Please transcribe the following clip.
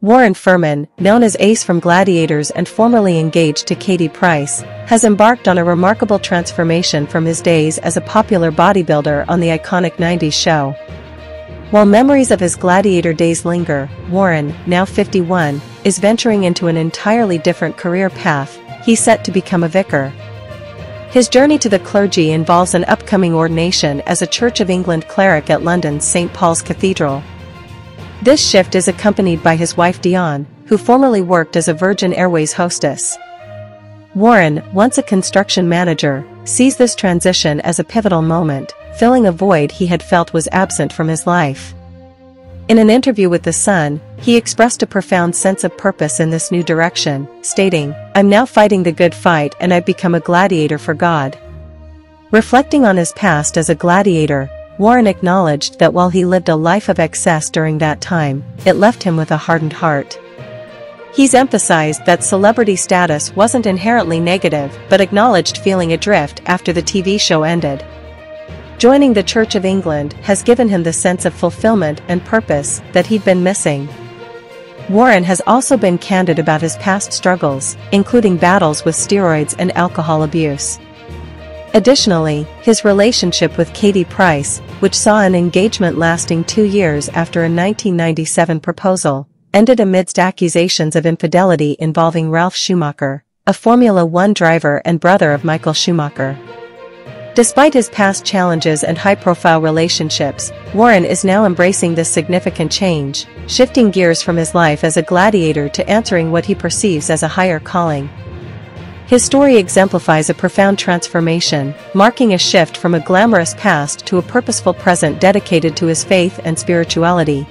Warren Furman, known as Ace from Gladiators and formerly engaged to Katie Price, has embarked on a remarkable transformation from his days as a popular bodybuilder on the iconic 90s show. While memories of his gladiator days linger, Warren, now 51, is venturing into an entirely different career path, he's set to become a vicar. His journey to the clergy involves an upcoming ordination as a Church of England cleric at London's St. Paul's Cathedral. This shift is accompanied by his wife Dionne, who formerly worked as a Virgin Airways hostess. Warren, once a construction manager, sees this transition as a pivotal moment, filling a void he had felt was absent from his life. In an interview with The Sun, he expressed a profound sense of purpose in this new direction, stating, I'm now fighting the good fight and I've become a gladiator for God. Reflecting on his past as a gladiator, Warren acknowledged that while he lived a life of excess during that time, it left him with a hardened heart. He's emphasized that celebrity status wasn't inherently negative but acknowledged feeling adrift after the TV show ended. Joining the Church of England has given him the sense of fulfillment and purpose that he'd been missing. Warren has also been candid about his past struggles, including battles with steroids and alcohol abuse. Additionally, his relationship with Katie Price, which saw an engagement lasting two years after a 1997 proposal, ended amidst accusations of infidelity involving Ralf Schumacher, a Formula One driver and brother of Michael Schumacher. Despite his past challenges and high-profile relationships, Warren is now embracing this significant change, shifting gears from his life as a gladiator to answering what he perceives as a higher calling, his story exemplifies a profound transformation, marking a shift from a glamorous past to a purposeful present dedicated to his faith and spirituality.